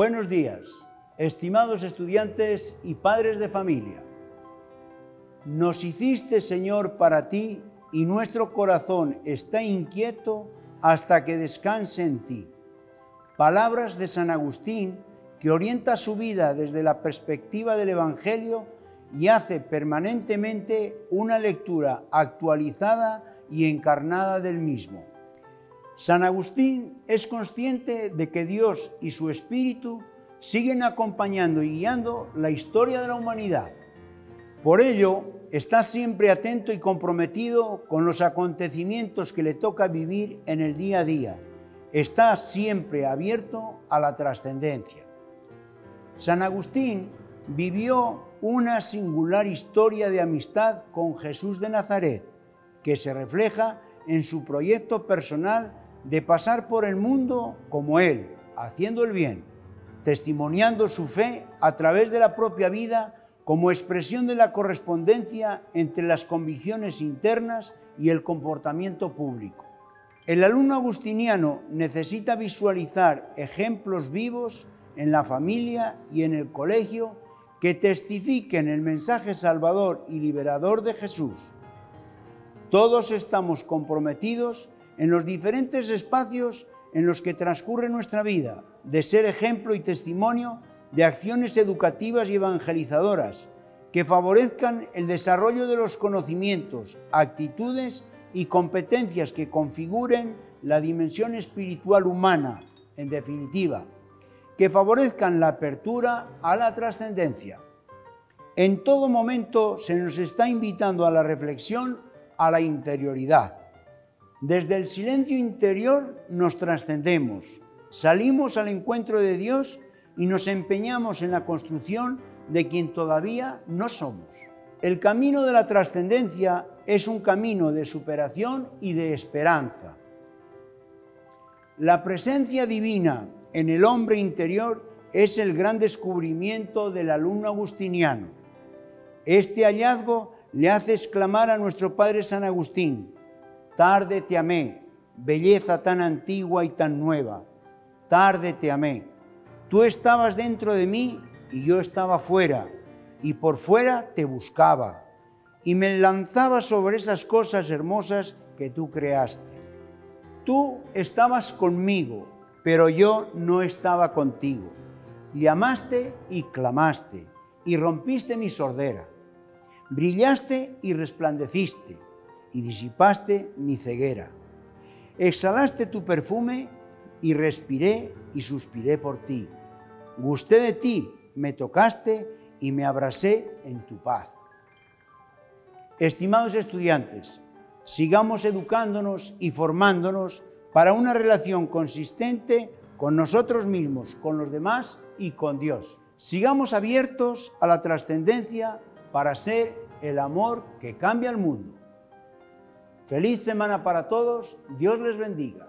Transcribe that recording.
Buenos días, estimados estudiantes y padres de familia. Nos hiciste, Señor, para ti y nuestro corazón está inquieto hasta que descanse en ti. Palabras de San Agustín que orienta su vida desde la perspectiva del Evangelio y hace permanentemente una lectura actualizada y encarnada del mismo. San Agustín es consciente de que Dios y su Espíritu siguen acompañando y guiando la historia de la humanidad. Por ello, está siempre atento y comprometido con los acontecimientos que le toca vivir en el día a día. Está siempre abierto a la trascendencia. San Agustín vivió una singular historia de amistad con Jesús de Nazaret, que se refleja en su proyecto personal de pasar por el mundo como Él, haciendo el bien, testimoniando su fe a través de la propia vida como expresión de la correspondencia entre las convicciones internas y el comportamiento público. El alumno agustiniano necesita visualizar ejemplos vivos en la familia y en el colegio que testifiquen el mensaje salvador y liberador de Jesús. Todos estamos comprometidos en los diferentes espacios en los que transcurre nuestra vida, de ser ejemplo y testimonio de acciones educativas y evangelizadoras que favorezcan el desarrollo de los conocimientos, actitudes y competencias que configuren la dimensión espiritual humana, en definitiva, que favorezcan la apertura a la trascendencia. En todo momento se nos está invitando a la reflexión, a la interioridad. Desde el silencio interior nos trascendemos, salimos al encuentro de Dios y nos empeñamos en la construcción de quien todavía no somos. El camino de la trascendencia es un camino de superación y de esperanza. La presencia divina en el hombre interior es el gran descubrimiento del alumno agustiniano. Este hallazgo le hace exclamar a nuestro Padre San Agustín, tarde te amé, belleza tan antigua y tan nueva, tarde te amé. Tú estabas dentro de mí y yo estaba fuera, y por fuera te buscaba, y me lanzaba sobre esas cosas hermosas que tú creaste. Tú estabas conmigo, pero yo no estaba contigo. Llamaste y clamaste, y rompiste mi sordera. Brillaste y resplandeciste, y disipaste mi ceguera. Exhalaste tu perfume y respiré y suspiré por ti. Gusté de ti, me tocaste y me abracé en tu paz. Estimados estudiantes, sigamos educándonos y formándonos para una relación consistente con nosotros mismos, con los demás y con Dios. Sigamos abiertos a la trascendencia para ser el amor que cambia el mundo. Feliz semana para todos, Dios les bendiga.